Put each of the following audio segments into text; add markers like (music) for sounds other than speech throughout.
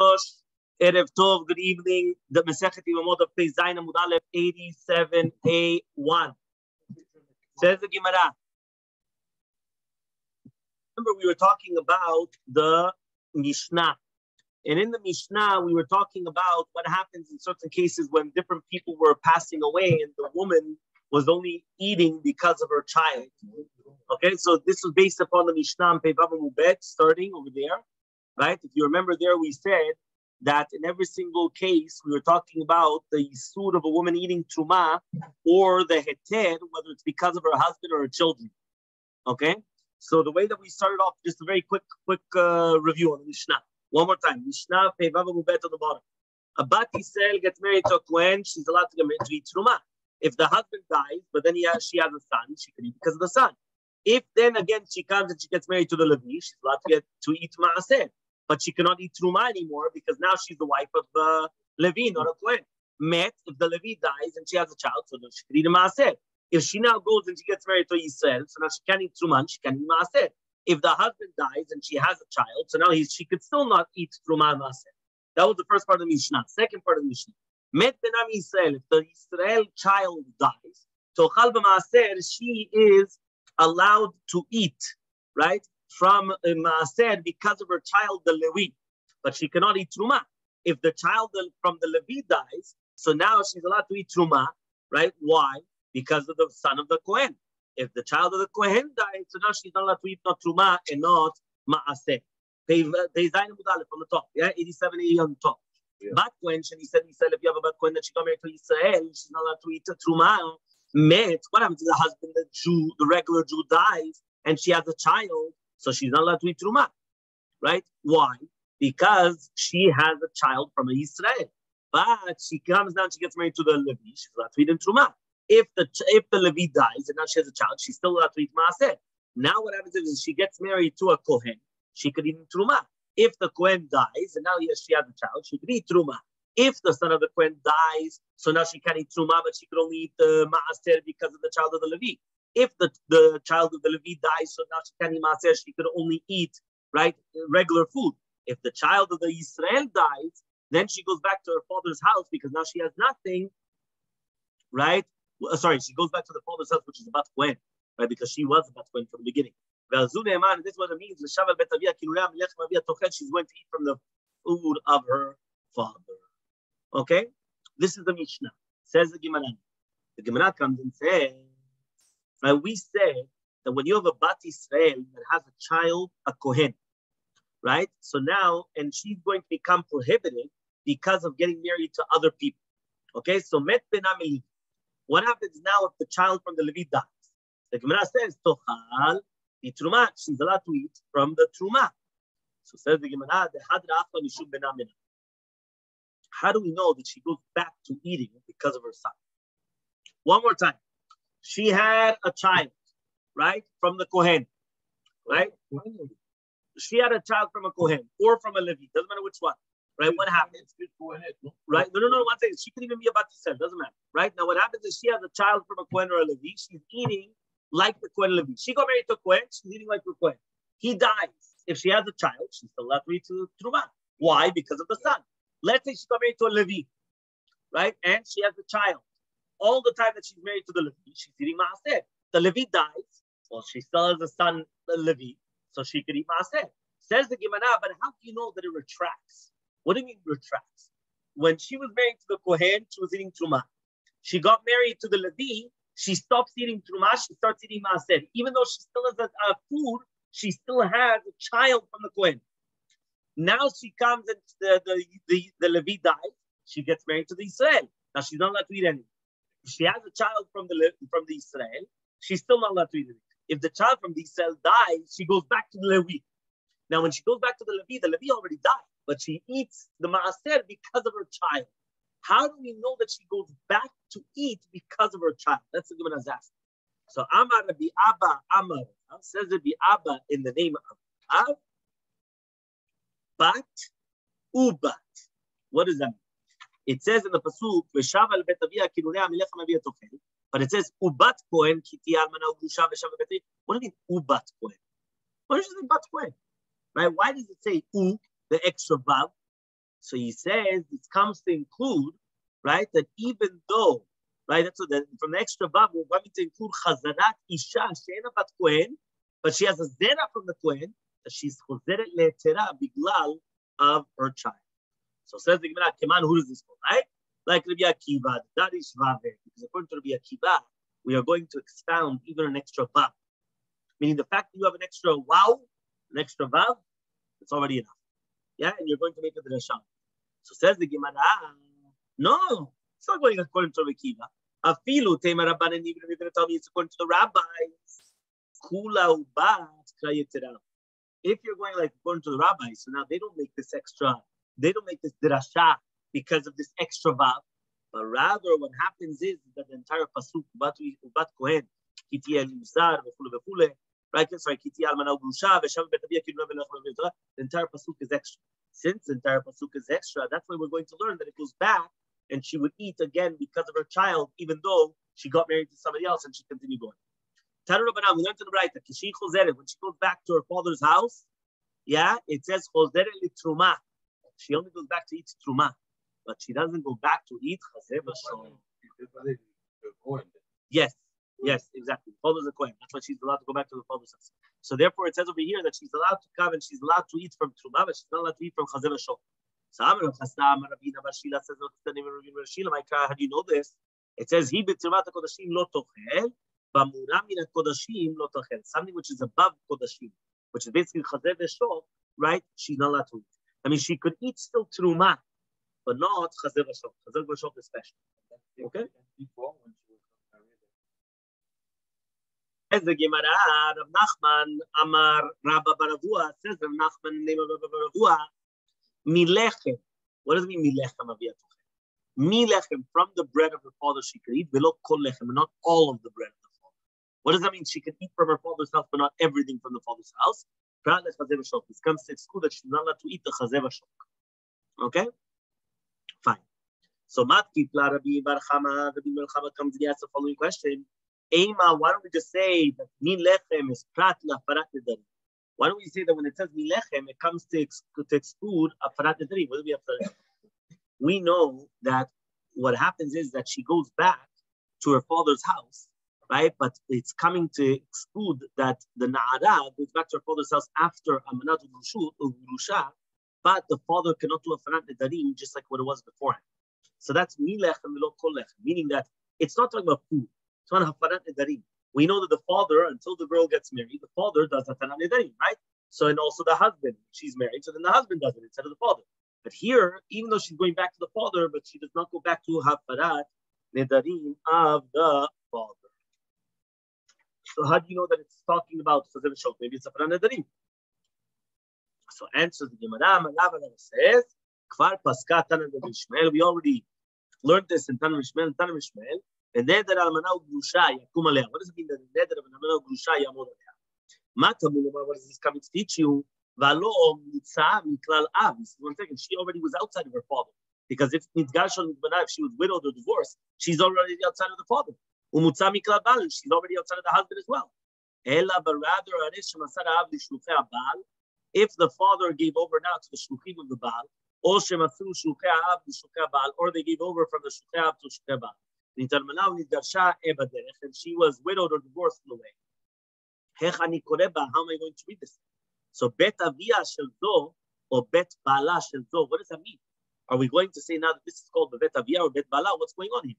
Erev Tov, good evening. The Masechet Yevamot of Pei Zayin Amud Aleph 87a1. Says the Gemara. Remember, we were talking about the Mishnah. And in the Mishnah, we were talking about what happens in certain cases when different people were passing away and the woman was only eating because of her child. Okay, so this was based upon the Mishnah Pevav Mubet, starting over there, right? If you remember there, we said that in every single case, we were talking about the yisur of a woman eating truma or the heter, whether it's because of her husband or her children. Okay, so the way that we started off, just a very quick, quick uh, review on the Mishnah. One more time, Mishnah Pevav Mubet on the bottom. A bat Yisrael gets married to a Kohen, she's allowed to get married to eat truma. If the husband dies, but then he has, she has a son, she can eat because of the son. If then again she comes and she gets married to the Levi, she's allowed to get to eat Maaseh, but she cannot eat Truma anymore because now she's the wife of the Levi, not a Kohen. Met, if the Levi dies and she has a child, so she can eat a Maaseh. If she now goes and she gets married to Israel, so now she can eat Truma, she can eat Maaseh. If the husband dies and she has a child, so now she could still not eat Truma Maaseh. That was the first part of the Mishnah. Second part of the Mishnah. Met benam Israel, if the Israel child dies, tochal b'maaser, she is allowed to eat, right, from um, uh, maaser because of her child, the Levi, but she cannot eat truma. If the child uh, from the Levi dies, so now she's allowed to eat truma, right? Why? Because of the son of the Kohen. If the child of the Kohen dies, so now she's not allowed to eat not truma and not maaser. They uh, on the top, yeah, 87 80 on the top. Yeah. Bat Kohen, and he said, he said, if you have a Bat Kohen that she got married to Israel, she's not allowed to eat a truma. Met, what happens to the husband, the Jew, the regular Jew dies, and she has a child, so she's not allowed to eat truma, right? Why? Because she has a child from Israel. But she comes down, she gets married to the Levi, she's allowed to eat in truma. If the if the Levi dies and now she has a child, she's still allowed to eat maaseh. Now what happens is she gets married to a Kohen, she could eat in truma. If the Kohen dies, and now yes, she has a child, she could eat Truma. If the son of the Kohen dies, so now she can eat Truma, but she could only eat the Maaser because of the child of the Levi. If the, the child of the Levi dies, so now she can she could only eat, right, regular food. If the child of the Israel dies, then she goes back to her father's house because now she has nothing, right? Well, sorry, she goes back to the father's house, which is about Kohen, right? Because she was about Kohen from the beginning. This is what it means. She's going to eat from the food of her father. Okay? This is the Mishnah. Says the Gemara. The Gemara comes and says, right, we say that when you have a Bat Israel that has a child, a Kohen, right? So now, and she's going to become prohibited because of getting married to other people. Okay, so Met Ben What happens now if the child from the Levi dies? The Gemara says, Tochal the truma, she's allowed to eat from the truma. So says the Gemara, the hadra mishum benamina. How do we know that she goes back to eating because of her son? One more time. She had a child, right, from the Kohen, right? She had a child from a Kohen or from a Levi, doesn't matter which one, right? What happens? Right? No, no, no, one second. She could even be about to sell, doesn't matter, right? Now, what happens is she has a child from a Kohen or a Levi. She's eating like the Kohen Levi. She got married to a Kohen, she's eating like the Kohen. He dies. If she has a child, she's still left to to Truma. Why? Because of the son. Let's say she got married to a Levi, right? And she has a child. All the time that she's married to the Levi, she's eating Maaseh. The Levi dies. Well, she still has a son, the Levi, so she could eat Maaseh. Says the Gemara, but how do you know that it retracts? What do you mean retracts? When she was married to the Kohen, she was eating Truma. She got married to the Levi, she stops eating truma, she starts eating maaser. Even though she still has a, a, food, she still has a child from the Kohen. Now she comes and the, the, the, the Levi dies, she gets married to the Israel. Now she's not allowed to eat anything. If she has a child from the from the Israel, she's still not allowed to eat it. If the child from the Israel dies, she goes back to the Levi. Now, when she goes back to the Levi, the Levi already died, but she eats the maaser because of her child. How do we know that she goes back to eat because of her child? That's the Gemara's asking. So Amar Rabbi Abba Amar says Rabbi Abba in the name of Ab, Bat, Ubat. What does that mean? It says in the pasuk, "V'shav al bet avia kinunei amelech mavia tochel," but it says "Ubat Kohen ki almana ugrusha v'shav bet." What do you mean Ubat Kohen? What does it mean Bat Kohen? Right? Why does it say U, the extra vav? So he says it comes to include, right, that even though, right, that's what the, from the extra vav, we're going to include chazarat isha she'ena bat kohen, but she has a zera from the kohen, that she's chozeret le'etera biglal of her child. So says the Gemara, Keman, who does this for, right? Like Rabbi Akiva, that is Vave, because according to Rabbi Akiva, we are going to expound even an extra vav. Meaning the fact that you have an extra wow, an extra vav, it's already enough. Yeah, and you're going to make a drasha. So says the Gemara, no, it's not going according to Rabbi Akiva. Afilu tema rabbanan, even if you're going to tell me it's according to the rabbis. Kula ubat If you're going like according to the rabbis, so now they don't make this extra, they don't make this drasha because of this extra vav. But rather, what happens is that the entire pasuk ubat kohen kiti el musar v'chule v'chule right? Sorry, kiti almana ugrusha v'shav betavia kidu The entire pasuk is extra. Since the entire pasuk is extra, that's why we're going to learn that it goes back and she would eat again because of her child, even though she got married to somebody else and she continued going. Tanu Rabbanan, we learned to the that when she goes back to her father's house, yeah, it says chozeret litruma. She only goes back to eat truma but she doesn't go back to eat chazer Yes, yes, exactly. Father's a Kohen. That's why she's allowed to go back to the father's house. So therefore, it says over here that she's allowed to come and she's allowed to eat from truma, but she's not allowed to eat from chazer v'shol. So Amar Chasam Rabina Bashila says, "How do you know this?" It says, "He b'tzumat kodashim lo tochel, b'mura min kodashim lo tochel." Something which is above kodashim, which is basically chazer v'shol, right? She's not allowed to eat. I mean, she could eat still truma, but not chazer v'shok. Chazer v'shok is special. Okay? As the Gemara, Rav Nachman, Amar Rabba bar Avuha, says Rav Nachman, name of Rabba bar Avuha, Milechem. What does it mean, Milechem Aviyatuchem? Milechem, from the bread of her father she could eat, Velo Kol Lechem, not all of the bread of the father. What does that mean? She could eat from her father's house, but not everything from the father's house. This comes to exclude that she's not allowed to eat the chazev Okay? Fine. So Matkit La Rami Bar Chama, Rami Bar Chama comes and asks the following question. Ema, why don't we just say that min lechem is prat la farat nedarim? Why don't we say that when it says min lechem, it comes to, ex- to exclude a farat nedarim? What do we have to We know that what happens is that she goes back to her father's house, right? But it's coming to exclude that the Na'ara goes back to her father's house after Amanat Urusha, but the father cannot do a fanat nedarim just like what it was beforehand. So that's milech and kolech, meaning that it's not talking about food. It's not hafanat nedarim. We know that the father, until the girl gets married, the father does hafanat nedarim, right? So and also the husband, she's married, so then the husband does it instead of the father. But here, even though she's going back to the father, but she does not go back to hafarat nedarim of the father. So how do you know that it's talking about Maybe it's a nedarim. So answers the Gemara, Malava says, Kvar Paska Tanan Ishmael. We already learned this in Tanan Ishmael, Tanan Ishmael. And neder almana ugrusha yakum alea. What does it mean that the neder of almana ugrusha yamod alea? Ma tamu what is this coming to teach you? Valo mitza miklal av. One second, she already was outside of her father. Because if nitgashon if she was widowed or divorced, she's already outside of the father. Bal, she's already outside of the husband as well. But rather, if the father gave over now to the shluchim of the Baal, or they gave over from the shluchim to shluchim Baal. And she was widowed or divorced in the way. How am I going to read this? So bet avia shel zo or bet bala shel zo. What does that mean? Are we going to say now that this is called bet avia or bet bala? What's going on here?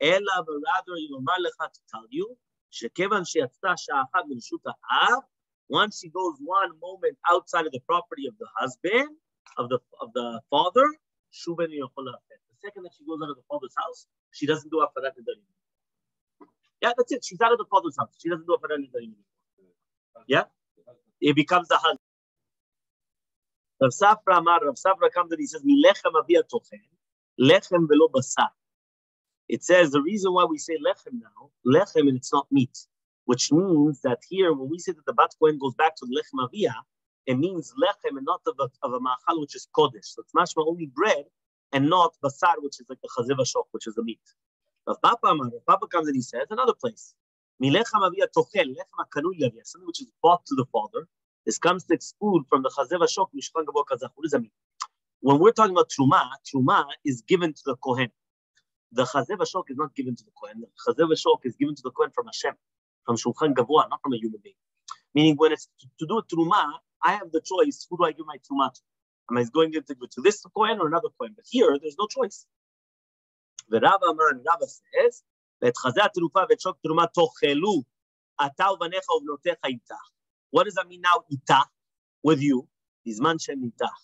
Ella, but rather, יאמר לך to tell you, שכיוון שיצאה שעה אחת מרשות האב, once she goes one moment outside of the property of the husband, of the of the father, the second that she goes out of the father's house, she doesn't do afarat anymore. Yeah, that's it. She's out of the father's house. She doesn't do afarat anymore. Yeah, it becomes the husband. Rav Safra Amar, Rav Safra comes and he says, "Milechem avia tochen, lechem velo basar." It says the reason why we say lechem now, lechem, and it's not meat which means that here, when we say that the bat kohen goes back to the lechem avia, it means lechem and not of a, of a ma'achal, which is kodesh. So it's mashma only bread and not basar, which is like the chaziv shok, which is the meat. Rav Papa Papa comes and he says another place. Milechem avia tochel, lechem something which is bought to the father. This comes to exclude from the chaziv shok, mishkan gabo kazach. What does that mean? when we're talking about truma, truma is given to the kohen The chazeh v'shok is not given to the kohen. The chazeh v'shok is given to the kohen from Hashem, from Shulchan Gavua, not from a human being. Meaning, when it's to, to do a truma, I have the choice. Who do I give my truma to? Am I going to give it to this kohen or another kohen? But here, there's no choice. The Rav Aman, Rava says, ואת חזה התרופה ואת שוק תרומה תאכלו, אתה ובניך ובנותיך איתך. What does that mean now, איתך? With you. בזמן שהם איתך.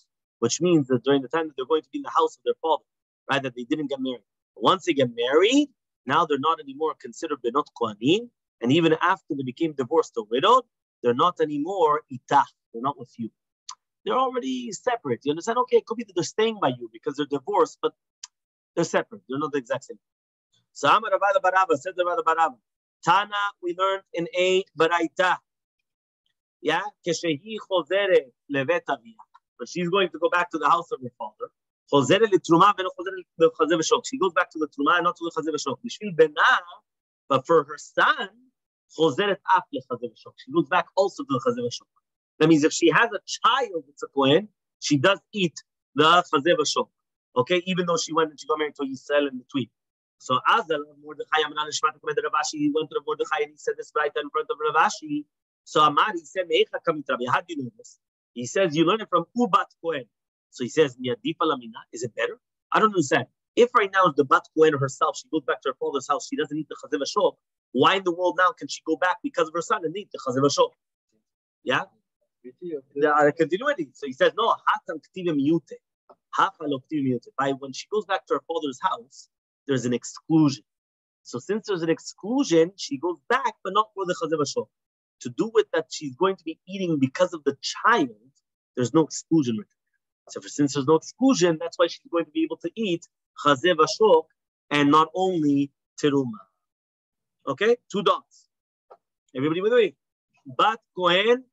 Which means that during the time that they're going to be in the house of their father, right, that they didn't get married. Once they get married, now they're not anymore considered benot kohanim, and even after they became divorced or widowed, they're not anymore itah. They're not with you. They're already separate. You understand? Okay, it could be that they're staying by you because they're divorced, but they're separate. They're not the exact same. So Amar Rav Ada bar Ahava said Rav Ada bar Ahava. Tana, we learned in a baraita. Yeah, keshehi chozere levet But she's going to go back to the house of her father. חוזר לתרומה ולא the לחזה ושוק. She goes back to the תרומה and not to the לחזה ושוק. בשביל בנה, but for her son, חוזרת אף לחזה ושוק. She goes back also to the לחזה ושוק. That means if she has a child, it's a Kohen, she does eat the חזה ושוק. Okay, even though she went and she got married to Yisrael in between. So as the Mordechai Amran Shmata Kamed Rav Ashi, he went to the Mordechai and he said this right in front of Rav Ashi. So Amar, he said, How do you know this? He says, You learn it from Ubat Kohen. So he says, Lamina, is it better? I don't understand. If right now the Bat Kohen herself, she goes back to her father's house, she doesn't need the Chazev Ashok, why in the world now can she go back because of her son and need the Chazev Ashok? Yeah? The uh, continuity. So he says, no, Hatam Ktivim Yute. By when she goes back to her father's house, there's an exclusion. So since there's an exclusion, she goes back, but not for the chazev ashok. To do with that she's going to be eating because of the child, there's no exclusion So for, since there's no exclusion, that's why she's going to be able to eat chazev ashok and not only teruma. Okay, two dots. Everybody with me? Bat Kohen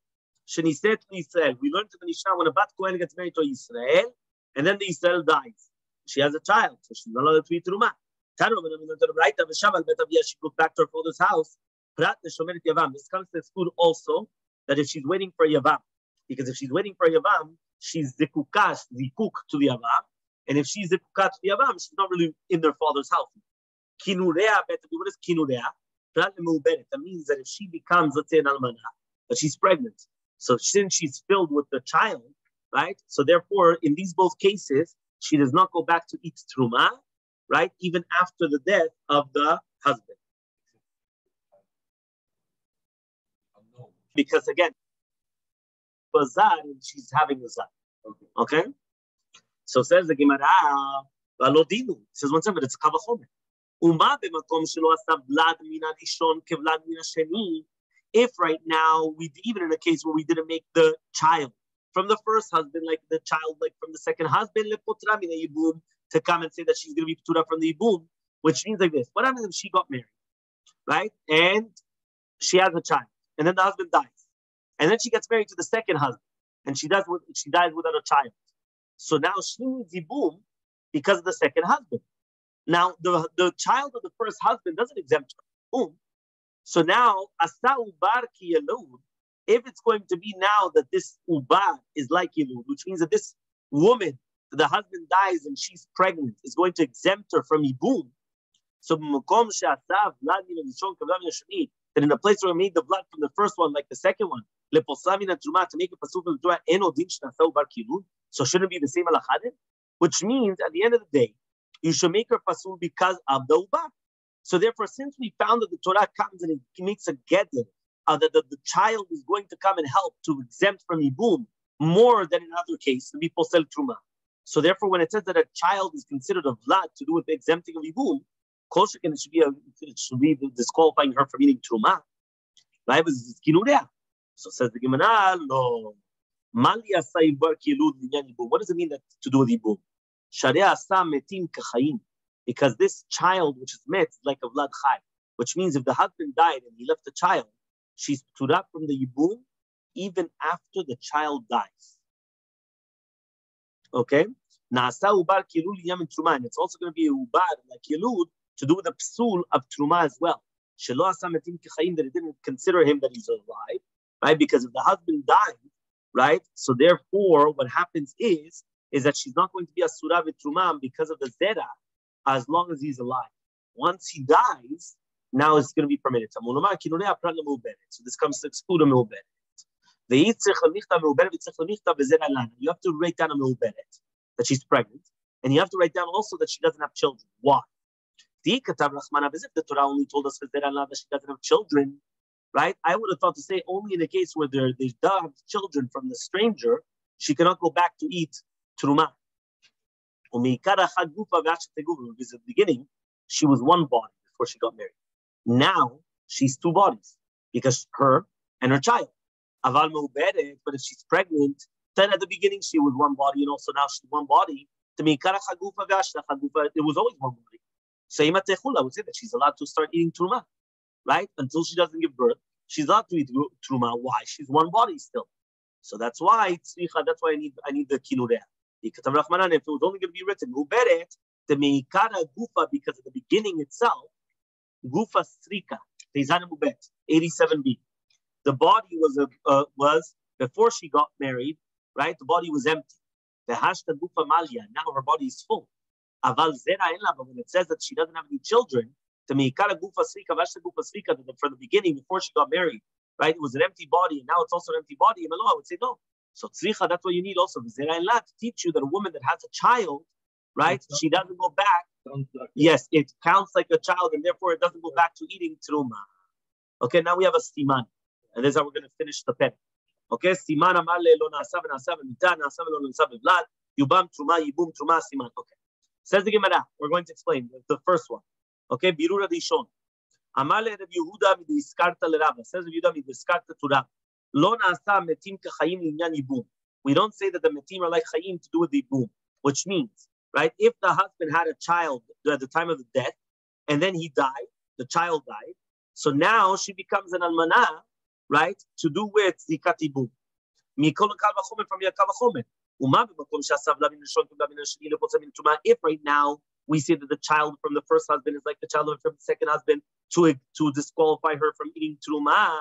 sheniset Israel. We learned in the Mishnah when a Bat Kohen gets married to Israel, and then the Israel dies. She has a child, so she's not allowed to eat teruma. Tanu, the Braita, Bet Aviyah, she goes back to her father's house. Prat Neshomeret Yavam. This comes to exclude also that if she's waiting for Yavam, because if she's waiting for Yavam, she's zikukash, zikuk to the Yavam, and if she's zikukat to the Yavam, she's not really in their father's house. Kinurea What is kinurea? That means that if she becomes, let's say, an almana, that she's pregnant. So since she's filled with the child, right? So therefore, in these both cases, she does not go back to eat truma, right? Even after the death of the husband. Because again, bazar, she's having a zar. Okay? So says the Gemara, והלא says one second, it's קו החומר. ומה במקום שלא עשה ולד מן הראשון כבלד מן השני, if right now, we even in a case where we didn't make the child from the first husband, like the child, like from the second husband, to come and say that she's going to be put up from the ibum, which means like this. What happens if she got married, right? And she has a child, and then the husband dies. And then she gets married to the second husband, and she does she dies without a child. So now she needs ibum because of the second husband. Now the, the child of the first husband doesn't exempt her. So now asa ubar ki if it's going to be now that this uba is like Yilud, which means that this woman, the husband dies and she's pregnant, is going to exempt her from Ibum. So that in a place where we made the blood from the first one, like the second one, to make a pasul from the so shouldn't be the same alachadin? Which means at the end of the day, you should make her pasul because of the uba. So therefore, since we found that the Torah comes and it makes a gedder uh, that the, the, child is going to come and help to exempt from ibum more than in other cases, to be posel truma. So therefore, when it says that a child is considered a vlad to do with the exempting of ibum, koshikin it should be a, it should be disqualifying her from eating truma. Right? So says the Gemara, no. What does it mean that to do with ibum? Because this child, which is met, is like a vlad chai, which means if the husband died and he left a child, she's up from the Yibum even after the child dies. Okay? Nasa ubar kilul yam truma. And it's also going to be ubar like yilud to do with the psul of truma as well. Shelo asa metim that it didn't consider him that he's alive, right? Because if the husband died, right? So therefore, what happens is is that she's not going to be a surah truma because of the zera as long as he's alive. Once he dies, now it's going to be permitted. So this comes to exclude a meuberet. You have to write down a meuberet that she's pregnant, and you have to write down also that she doesn't have children. Why? The Torah only told us that she doesn't have children, right? I would have thought to say only in a case where there, they have children from the stranger, she cannot go back to eat truma. Because at the beginning, she was one body before she got married. Now she's two bodies because her and her child. But if she's pregnant, then at the beginning she was one body and also now she's one body. It was always one body. So I would say that she's allowed to start eating truma, right? Until she doesn't give birth, she's not to eat truma. Why? She's one body still. So that's why tzricha. that's why I need I need the kinureh. If it was only going to be written muberet, the meikara gufa because at the beginning itself, gufa strika, 87b. The body was a uh, was before she got married, right? The body was empty. The hashta gufa malia. Now her body is full. Aval zera but when it says that she doesn't have any children, to me, kara gufa srika, vashta gufa from the beginning, before she got married, right? It was an empty body, and now it's also an empty body. I would say no. So tzricha, that's what you need also. Zera to teach you that a woman that has a child, right? She doesn't go back. Yes, it counts like a child, and therefore it doesn't go back to eating truma. Okay, now we have a siman, and this is how we're going to finish the pen. Okay, stiman amar lo nasa v'nasa v'mita nasa v'lo nasa v'vlad yubam truma yibum truma stiman. Okay. Says the Gemara. We're going to explain the first one. Okay, Birura Dishon. Amale Reb Yehuda midiskarta lerava. Says Reb Yehuda midiskarta to Rab. Lo nasa metim kachayim linyan yibum. We don't say that the metim are like chayim to do with the yibum, which means, right, if the husband had a child at the time of the death, and then he died, the child died, so now she becomes an almana, right, to do with the katibum. Mikol from Yakavachomer. If right now we say that the child from the first husband is like the child from the second husband to, to disqualify her from eating truma,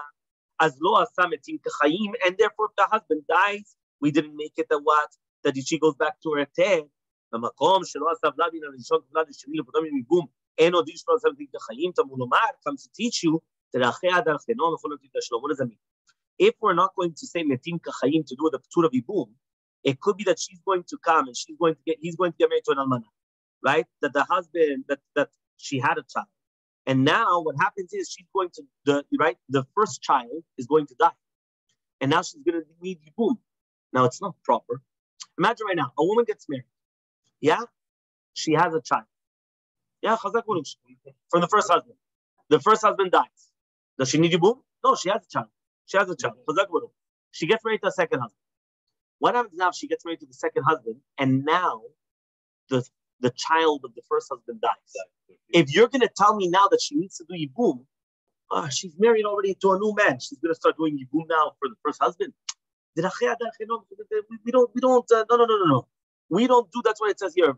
as lo asametim kachayim, and therefore if the husband dies, we didn't make it that what that she goes back to her head. במקום שלא עשה ולד מן הראשון כבלד השני לפוטו ממיבום, אין עוד איש לא עשה מתים כחיים, תמור לומר, comes to teach you, תדרכי עד דרכנו וכל אותי תשלום ולזמין. If we're not going to say metim kachayim to do with the ptur of ibum, it could be that she's going to come and she's going to get, he's going to get married to an almana, right? That the husband, that, that she had a child. And now what happens is she's going to, the right, the first child is going to die. And now she's going to need yibum. Now it's not proper. Imagine right now, a woman gets married. Yeah? She has a child. Yeah, from the first husband. The first husband dies. Does she need yibum? No, she has a child. She has a child. She gets married to a second husband. What happens now if she gets married to the second husband and now the the child of the first husband dies? If you're going to tell me now that she needs to do yibum, uh, she's married already to a new man. She's going to start doing yibum now for the first husband. We don't, we don't, uh, no, no, no, no, no. We don't do, that's what it says here. As if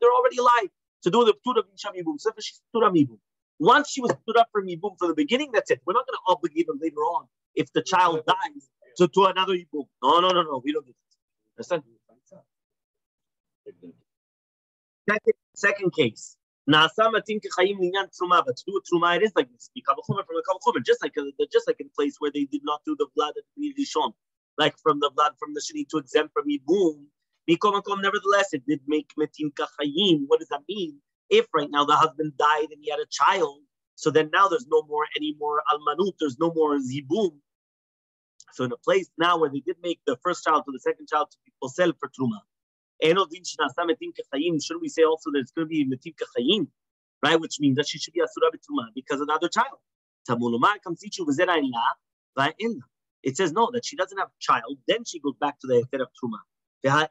they're already alive to do the ptura yibum. So if she's ptura yibum. Once she was put up for yibum from the beginning, that's it. We're not going to obligate her later on if the child dies to, to another Yibum. No, no, no, no. We don't do that. Understand? Second, second case. Nasa matim kechayim linyan truma, but to do a truma, it is like this. Kavachomer from a kavachomer, just like a, just like in place where they did not do the blood at the like from the blood from the shini to exempt from yibum. Mikomakom, nevertheless, it did make metim kachayim. What does that mean? If right now the husband died and he had a child, so then now there's no more any more almanut, there's no more zibum. So in a place now where they did make the first child to the second child to be posel for truma. Shouldn't we say also that it's going to be metim kechayim, right? Which means that she should be asura b'truma because of another child. It says no, that she doesn't have a child, then she goes back to the heter of truma.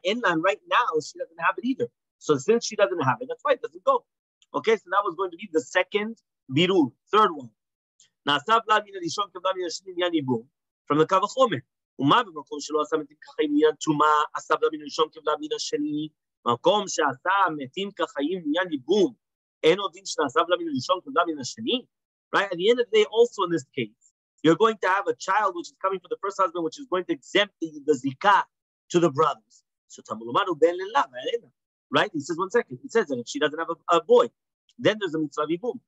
And right now she doesn't have it either. So since she doesn't have it, that's why it doesn't go. Okay, so that was going to be the second birur, third one. From the Kavachomer. ומה במקום שלא עשה מתים כחיים לעניין תרומה, עשה בלה מן הראשון כבלה מן השני, מקום שעשה מתים כחיים לעניין ייבום, אין עוד דין שנעשה בלה מן הראשון כבלה מן השני? Right? At the end of the day, also in this case, you're going to have a child which is coming from the first husband, which is going to exempt the, the zikah to the brothers. So Tamulumanu ben right? He says, one second. He says that if she doesn't have a, a boy, then there's a mitzvah yibum.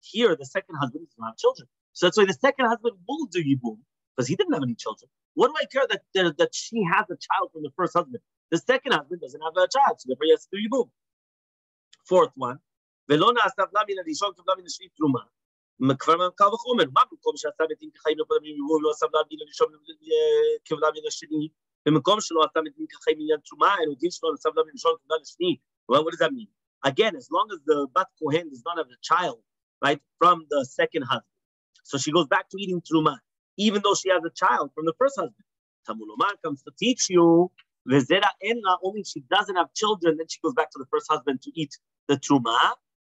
Here, the second husband does not have children. So that's why the second husband will do yibum because he didn't have any children. What do I care that, that, that she has a child from the first husband? The second husband doesn't have a child, so therefore he has to do yibum. Fourth one, ולא נעשה עוולה מן הראשון כעוולה מן השני תרומה. כבר קל וחומר, מה במקום שעשה מתים כחיים לא קודמים יבואו לא עשה עוולה מן הראשון כעוולה מן השני, במקום שלא עשה מתים כחיים מעניין תרומה, אלא דין שלא עשה עוולה מן הראשון כעוולה לשני. Well, what does that mean? Again, as long as the Bat Kohen does not have a child, right, from the second husband. So she goes back to eating truma, even though she has a child from the first husband. Tamulomar comes to teach you, Vezera Enna, only she doesn't have children, then she goes back to the first husband to eat the truma,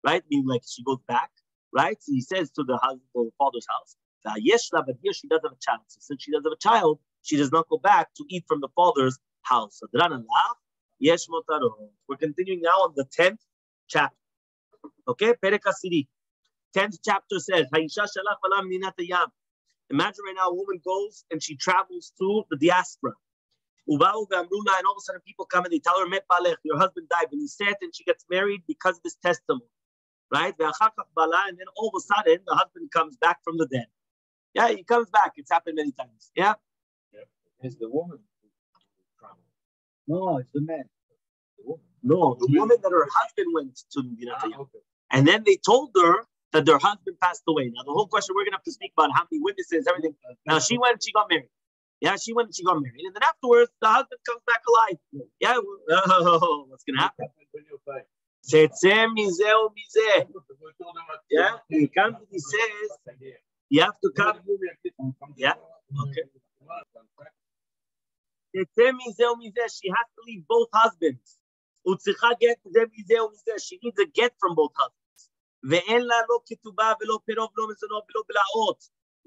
right? Meaning like she goes back, right? So he says to the husband, the father's house, Yeshla, but here she does have a child. So since she does have a child, she does not go back to eat from the father's house. Yesh We're continuing now on the 10th chapter. Okay, Perekasidi. 10th chapter says, Imagine right now a woman goes and she travels to the diaspora. And all of a sudden people come and they tell her, your husband died. And he said, and she gets married because of this testimony. Right? And then all of a sudden the husband comes back from the dead. Yeah, he comes back. It's happened many times. Yeah? yeah. It's the woman No, it's the man. No, the woman that her husband went to the ah, okay. And then they told her that their husband passed away. Now, the whole question we're going to have to speak about how many witnesses, everything. Now, she went and she got married. Yeah, she went and she got married. And then afterwards, the husband comes back alive. Yeah, (laughs) oh, what's going to happen? Yeah, he comes and he says, you have to come. Yeah, okay. She has to leave both husbands. She needs a get from both husbands. ואין לה לא כתובה ולא פירוב ולא מזונות ולא בלעות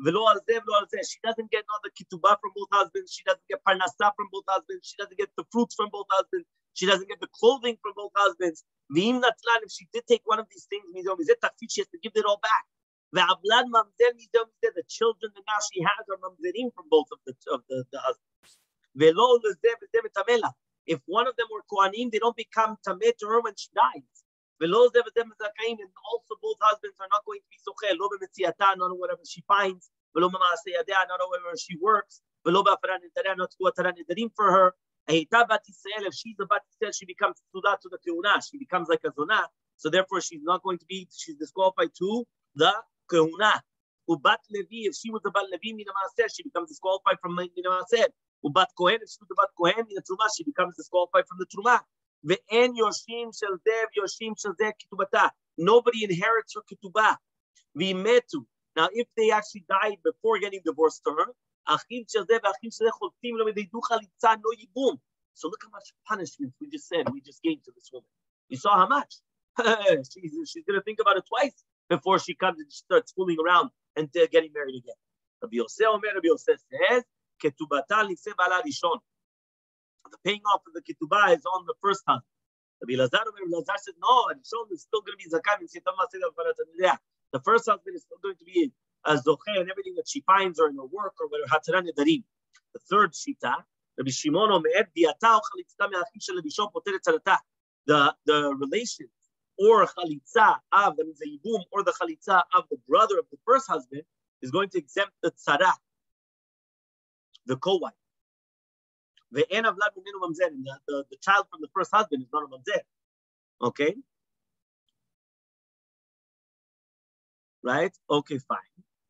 ולא על זה ולא על זה. She doesn't get all the כתובה from both husbands, she doesn't get פרנסה from both husbands, she doesn't get the fruits from both husbands, she doesn't get the clothing from both husbands. ואם נטלן, if she did take one of these things מזה ומזה, תחתית she has to give it all back. ועוולד ממזר מזה ומזה, the children that now she has are ממזרים from both of the, of the, the husbands. ולא לזה וזה מטמא לה. If one of them were Kohanim, they don't become tameh to her when she dies. And also both husbands are not going to be sochel, not whatever she finds, not whatever she works, v'lo b'afaran nidarim, not to do ataran nidarim for her. If she's a Bat Israel, she becomes sudah to the keuna, she becomes like a zonah, so therefore she's not going to be, she's disqualified to the keuna. Ubat Levi, if she was a Bat Levi she becomes disqualified from mina Ubat Kohen, if she was a Bat Kohen she becomes disqualified from the truma. Nobody inherits her ketubah. Vimetu. Now, if they actually died before getting divorced to her, they do no. So look how much punishment we just said we just gave to this woman. You saw how much. (laughs) she's, she's going to think about it twice before she comes and starts fooling around and uh, getting married again the paying off of the ketubah is on the first time. Rabbi Lazar, Lazar said, no, and so is still going to be zakah The first husband is still going to be a zocheh and everything that she finds or in her work or whatever, hataran nedarim. The third shita, Rabbi Shimon omer, me'achim Rabbi. The, the relation or chalitza of, that means the yibum, or the chalitza of the brother of the first husband is going to exempt the tzara, the co-wife. The, end of the, the child from the first husband is not a mamzer. Okay? Right? Okay, fine.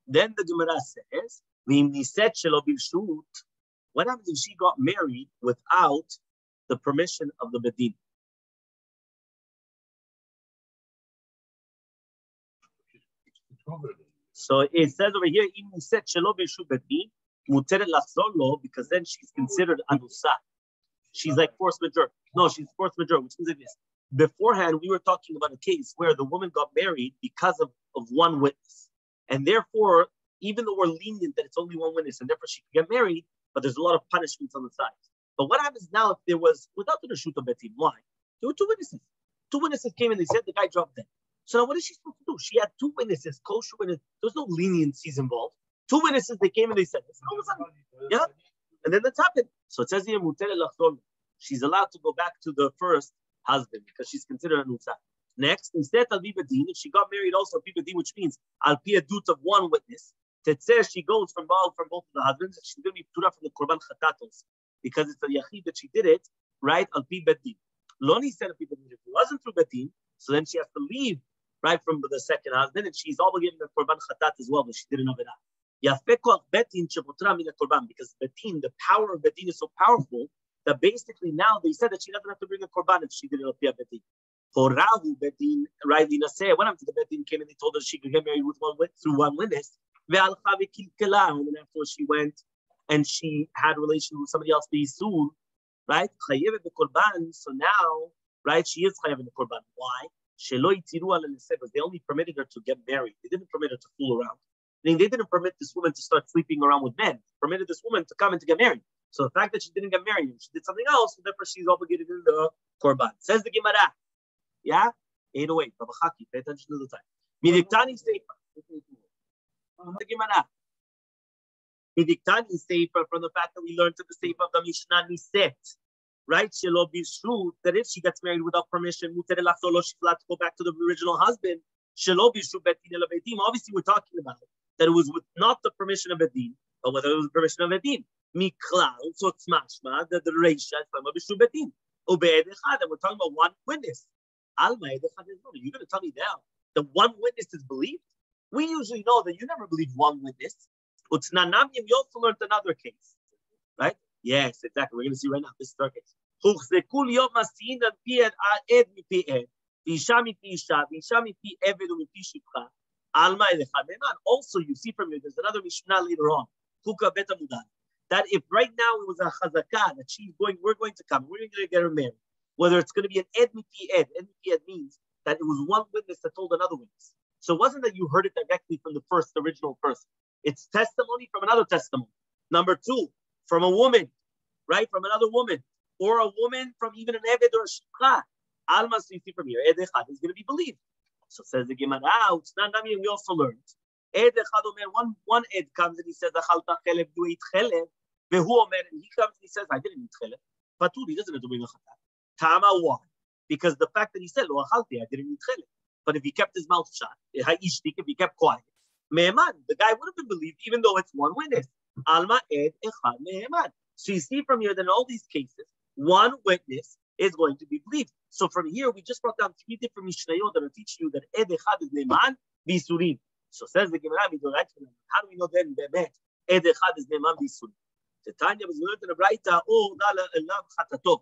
Then the Gemara says, what happens if she got married without the permission of the Bedin? So it says over here, muteret lo because then she's considered anusa. She's like force majeure. No, she's force majeure, which means like this. Beforehand, we were talking about a case where the woman got married because of, of one witness. And therefore, even though we're lenient that it's only one witness and therefore she can get married, but there's a lot of punishments on the side. But what happens now if there was, without the Rashut Betim, why? There were two witnesses. Two witnesses came and they said the guy dropped dead. So now what is she supposed to do? She had two witnesses, kosher witnesses. There's no leniencies involved. Two witnesses, they came and they said this. yeah? And then that's happened. So it says here, she's allowed to go back to the first husband because she's considered a nutza. Next, instead of Bibadin, if she got married also Bibadin, which means I'll be a dut of one witness, says she goes from both from both of the husbands, she's going to be up from the Korban Chatatos because it's a Yachid that she did it, right? Al Pi Bedin. Loni said. If it wasn't through Bedin, so then she has to leave right from the second husband, and she's obligated the Korban Chatat as well, but she didn't have it out. Because Betin, the power of Betin is so powerful that basically now they said that she doesn't have to bring a korban if she did it via Betin. For Horahu Betin, right? Say, when after the Betin came and they told her she could get married with one through one witness, and then she went and she had a relations with somebody else, soon, right? the korban. So now, right, she is chayev the korban. Why? Because they only permitted her to get married. They didn't permit her to fool around. Meaning they didn't permit this woman to start sleeping around with men. Permitted this woman to come and to get married. So the fact that she didn't get married, she did something else, therefore she's obligated in the korban. Says the Gemara. Yeah? 808. Baba pay attention to the time. Midiktani Seifa. The Gemara. Midiktani Seifa from the fact that we learned to the Seifa of the Mishnah Niset. Right? Shelo Bishu, that if she gets married without permission, she's allowed to go back to the original husband. Obviously, we're talking about that it was with not the permission of Bedin, but whether it was the permission of Bedin. Miklal, so it's mashma that the Reisha is from Bishu Bedin. Ube'ed Echad, and we're talking about one witness. Alma Ed Echad is You're going to tell me now that one witness is believed? We usually know that you never believe one witness. Utsnanamim, you also learned another case, right? Yes, exactly. We're going to see right now. This is our case. הוחזקו ליום מסין על פי עד מפי עד, ואישה מפי אישה, ואישה מפי עבד ומפי שפחה, also, you see from here, there's another Mishnah later on, that if right now it was a chazakah that she's going, we're going to come, we're going to get her married, whether it's going to be an ed mipi ed, ed mipi ed means that it was one witness that told another witness. So it wasn't that you heard it directly from the first original person. It's testimony from another testimony. Number two, from a woman, right? From another woman, or a woman from even an eved or a shikha. Alma, so you see from here, ed is going to be believed. So says the Gemara, ah, Utsnanami, we also learned. Ed Echad Omer, one, one Ed comes and he says, Achalta Chelev, you ate Chelev. Vehu Omer, and he comes and he says, I didn't eat Chelev. Patur, he doesn't have to bring a Chatat. Tama, why? Because the fact that he said, oh, Lo Achalti, I didn't eat Chelev. But if he kept his mouth shut, eh, if he kept quiet, Meheman, the guy would have been believed even though it's one witness. Alma Ed Echad Meheman. So you see from here that in all these cases, one witness is going to be believed. So from here, we just brought down three different Mishnayot that are teaching you that Ed Echad is Neman Bisurim. So says the Gemara, how do we know then Bemet Ed Echad is Neman Bisurim? The Tanya was learned in the Braita, oh, Elav Chatato.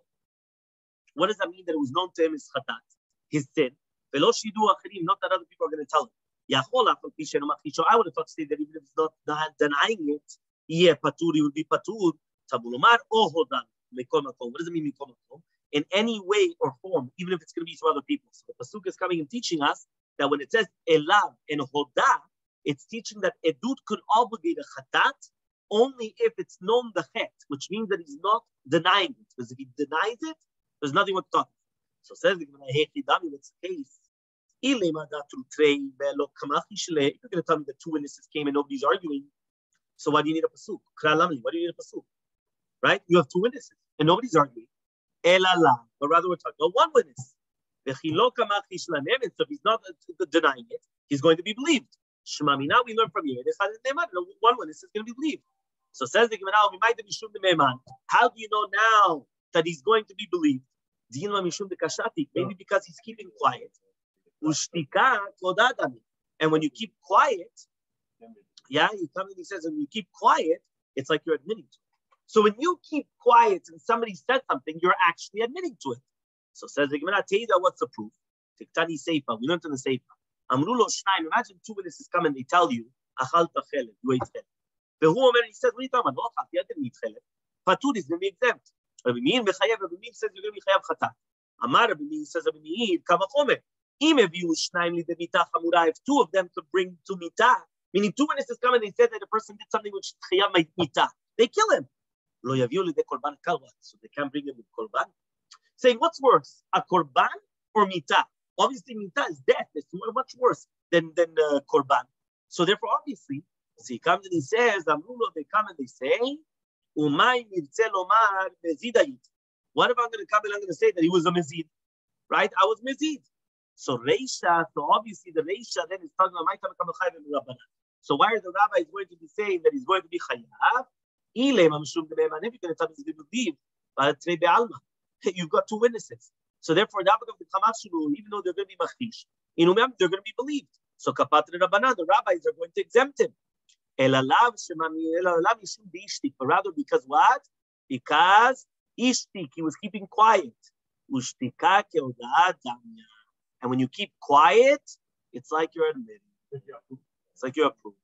What does that mean that it was known to him as Chatat? His sin. Velo Shidu Achirim, not that other people are going to tell him. So I would have thought that even if it's not denying it, yeah, patur, he would be patur. Tabulumar or oh, hodan. What does it mean, in any way or form, even if it's going to be to other people. So the Pasuk is coming and teaching us that when it says Elav and Hoda, it's teaching that Edut could obligate a Chatat only if it's known the Het, which means that he's not denying it. Because if he denies it, there's nothing what to talk. So says the Gemara, what's the case? You're going to tell me that two witnesses came and nobody's arguing, so why do you need a pasuk? Why do you need a pasuk? Right? You have two witnesses and nobody's arguing. Elala, but rather we're talking about one witness. And so he's not denying it, he's going to be believed. Shemami, now we learn from here. One witness is going to be believed. So says the Gemara, how do you know now that he's going to be believed? Maybe because he's keeping quiet. And when you keep quiet, yeah, he comes and he says, when you keep quiet, it's like you're admitting to so when you keep quiet and somebody says something, you're actually admitting to it. So says the Gemara, Teida, what's the proof? Tiktani Seifa, we learned in the Seifa. Amrulo Shnaim, imagine two witnesses come and they tell you, Achal Tachelef, you ate chelef. והוא אומר, he says, what are you talking about? לא אכלתי, I didn't eat chelef. פטור is going to be exempt. רבי מאיר מחייב, רבי מאיר says you're going to be חייב חטאת. אמר רבי מאיר says רבי מאיר, כמה חומר. אם הביאו שניים לידי מיתה חמורה, if two of them could bring to מיתה, meaning two witnesses come and they said that a person did something which חייב מיתה, they kill him. so they can't bring him with korban. Saying, what's worse, a korban or mita? Obviously, mita is death. It's much worse than, than uh, korban. So therefore, obviously, he comes and he says, Amrulo, they come and they say, Umay lomar mezidayit. What if I'm going to come and I'm going to say that he was a mezid? Right? I was mezid. So Reisha, so obviously the Reisha then is talking about my. So why are the rabbis going to be saying that he's going to be chayav? If you're going to tell me he's believe, (laughs) you've got two witnesses. So therefore, even though they're going to be machish, they're going to be believed. So kapatre rabbanan, the rabbis are going to exempt him. But rather because what? Because ishtik, he was keeping quiet. And when you keep quiet, it's like you're admitting. It's like you're approved.